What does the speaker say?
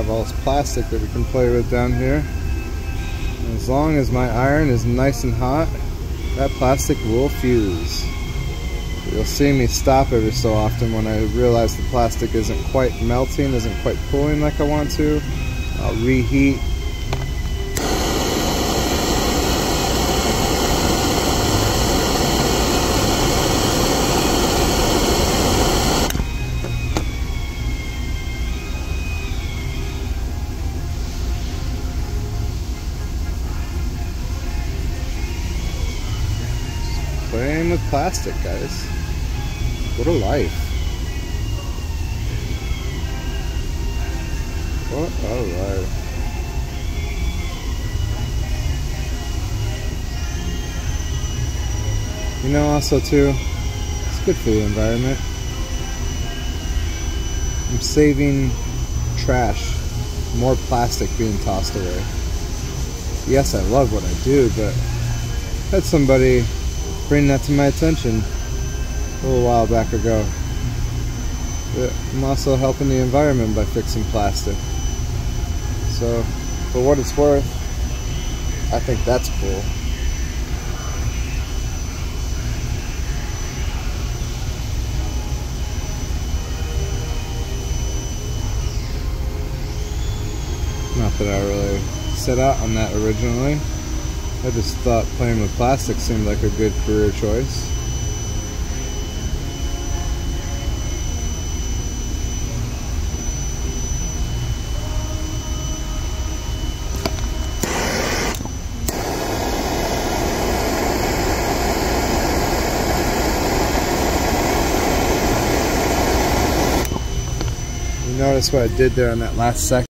have all this plastic that we can play with down here. And as long as my iron is nice and hot, that plastic will fuse. You'll see me stop every so often when I realize the plastic isn't quite melting, isn't quite pulling like I want to. I'll reheat Playing with plastic, guys. What a life. What a life. You know, also, too, it's good for the environment. I'm saving trash, more plastic being tossed away. Yes, I love what I do, but had somebody bring that to my attention a little while back ago. I'm also helping the environment by fixing plastic. So, for what it's worth, I think that's cool. Not that I really set out on that originally. I just thought playing with plastic seemed like a good career choice. You notice what I did there in that last second?